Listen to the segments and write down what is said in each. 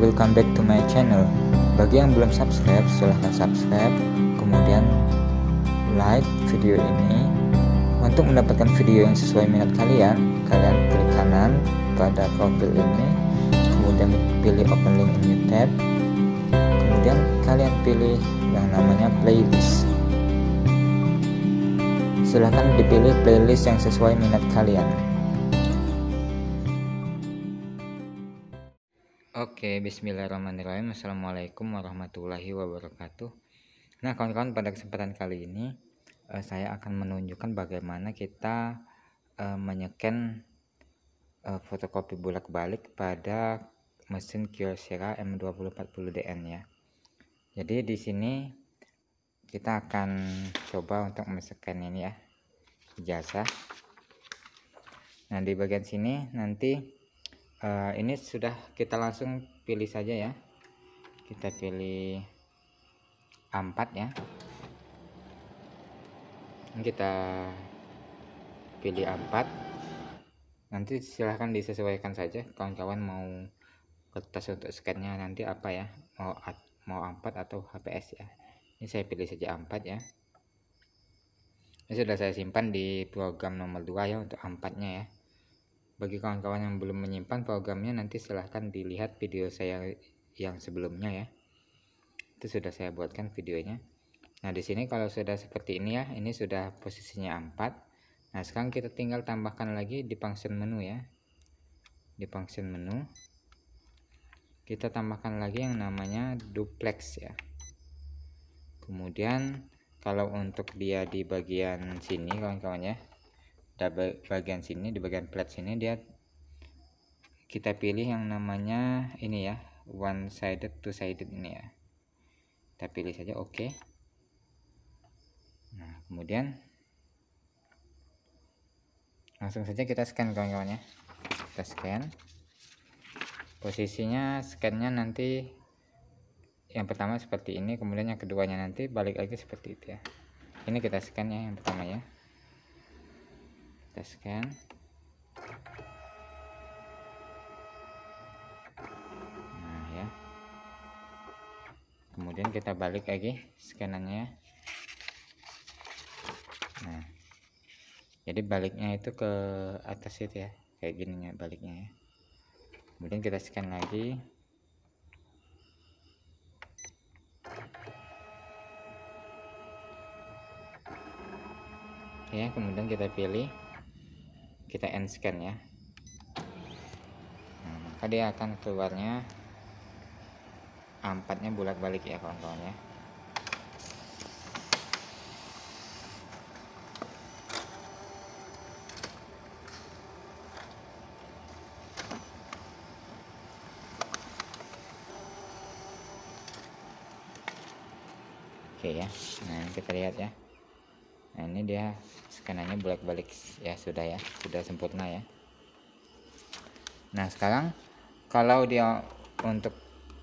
welcome back to my channel. Bagi yang belum subscribe, silahkan subscribe. Kemudian like video ini. Untuk mendapatkan video yang sesuai minat kalian Kalian klik kanan pada profil ini. Kemudian pilih open link new tab. Kemudian kalian pilih yang namanya playlist. Silahkan dipilih playlist yang sesuai minat kalian Oke, bismillahirrahmanirrahim. Assalamualaikum warahmatullahi wabarakatuh. Nah, kawan-kawan, pada kesempatan kali ini uh, saya akan menunjukkan bagaimana kita uh, menyeken uh, fotokopi bolak-balik pada mesin Kyocera M2040DN ya. Jadi di sini kita akan coba untuk men ini ya ijazah. Nah, di bagian sini nanti uh, ini sudah kita langsung pilih saja ya. Kita pilih A4 ya. Kita pilih A4 nanti silahkan disesuaikan saja kawan-kawan mau kertas untuk scannya nanti apa ya. Mau mau A4 atau HPS ya. Ini saya pilih saja A4 ya. Ini sudah saya simpan di program nomor 2 ya untuk A4 nya ya bagi kawan-kawan yang belum menyimpan programnya nanti silahkan dilihat video saya yang sebelumnya ya. Itu sudah saya buatkan videonya. Nah, di sini kalau sudah seperti ini ya, ini sudah posisinya 4. Nah, sekarang kita tinggal tambahkan lagi di function menu ya. Di function menu kita tambahkan lagi yang namanya duplex ya. Kemudian kalau untuk dia di bagian sini kawan-kawan ya, bagian sini di bagian plat sini dia kita pilih yang namanya ini ya one sided two sided ini ya. Kita pilih saja oke. Okay. nah kemudian langsung saja kita scan kawan-kawan ya. Kita scan. Posisinya scannya nanti yang pertama seperti ini kemudian yang keduanya nanti balik lagi seperti itu ya. Ini kita scan ya yang pertama ya kita scan. Nah ya. Kemudian kita balik lagi scanannya ya nah jadi baliknya itu ke atas itu ya kayak gini ya baliknya ya. Kemudian kita scan lagi. Ya kemudian kita pilih kita end scan ya. Nah, maka dia akan keluarnya ampatnya bolak balik ya kawan-kawan ya. Oke ya nah kita lihat ya nah ini dia scannernya bolak-balik. Ya sudah ya. Sudah sempurna ya. Nah sekarang kalau dia untuk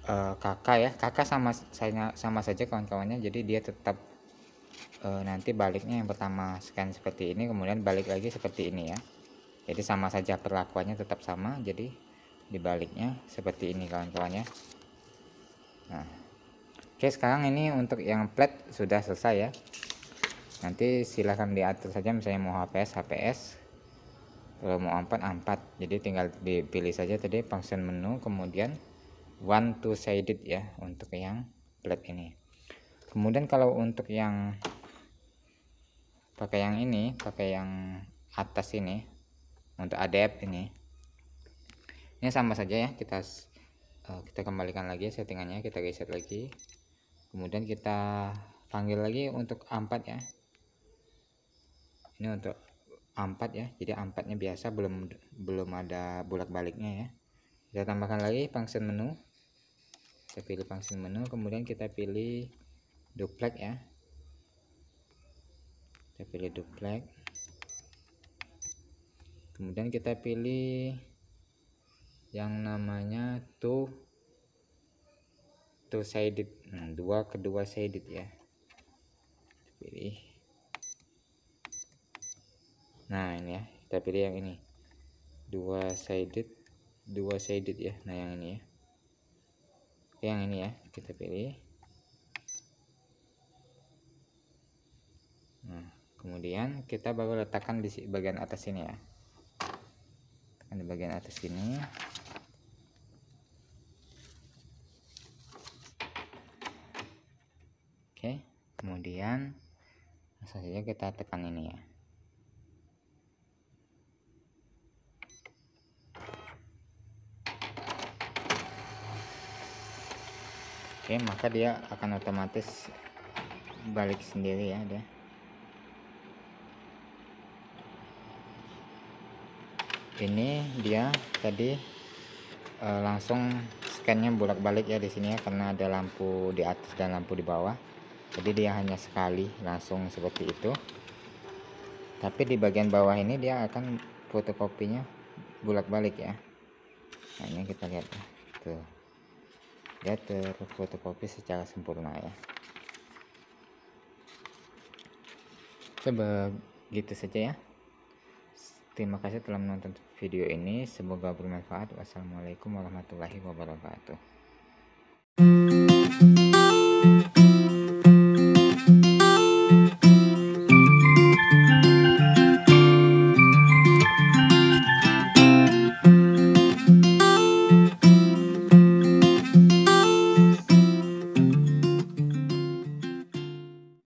uh, kakak ya kakak sama saya sama saja kawan-kawannya jadi dia tetap uh, nanti baliknya yang pertama scan seperti ini kemudian balik lagi seperti ini ya. Jadi sama saja perlakuannya tetap sama jadi dibaliknya seperti ini kawan-kawannya nah oke sekarang ini untuk yang plat sudah selesai ya nanti silahkan diatur saja misalnya mau HPS HPS kalau mau A4 A4 jadi tinggal dipilih saja tadi function menu kemudian one two sided ya untuk yang plate ini. Kemudian kalau untuk yang pakai yang ini pakai yang atas ini untuk ADF ini ini sama saja ya kita uh, kita kembalikan lagi settingannya kita reset lagi. Kemudian kita panggil lagi untuk A4 ya ini untuk A4 ya. Jadi A4 nya biasa belum belum ada bolak baliknya ya. Kita tambahkan lagi function menu. Kita pilih function menu kemudian kita pilih duplex ya. Kita pilih duplex kemudian kita pilih yang namanya two two sided. Nah, dua kedua sided ya. Pilih nah ini ya. Kita pilih yang ini. Dua sided dua sided ya. Nah yang ini ya. Yang ini ya. Kita pilih. Nah kemudian kita baru letakkan di bagian atas ini ya. Di bagian atas sini oke kemudian langsung saja kita tekan ini ya oke maka dia akan otomatis balik sendiri ya dia. Ini dia tadi e, langsung scannya bolak-balik ya di sini ya karena ada lampu di atas dan lampu di bawah. Jadi dia hanya sekali langsung seperti itu. Tapi di bagian bawah ini dia akan fotokopinya bolak-balik ya. Nah ini kita lihat ya. Tuh dia terfotokopi secara sempurna ya. Coba gitu saja ya. Terima kasih telah menonton video ini. Semoga bermanfaat. Wassalamualaikum warahmatullahi wabarakatuh